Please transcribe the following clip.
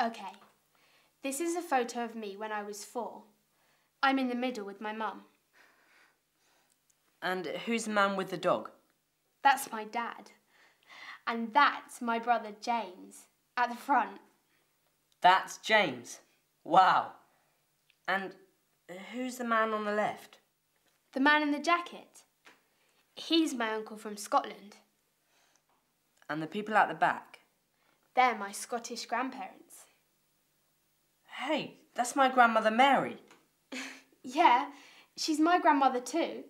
Okay, this is a photo of me when I was four. I'm in the middle with my mum. And who's the man with the dog? That's my dad. And that's my brother James at the front. That's James. Wow. And who's the man on the left? The man in the jacket. He's my uncle from Scotland. And the people at the back? They're my Scottish grandparents. Hey, that's my grandmother Mary. Yeah, she's my grandmother too.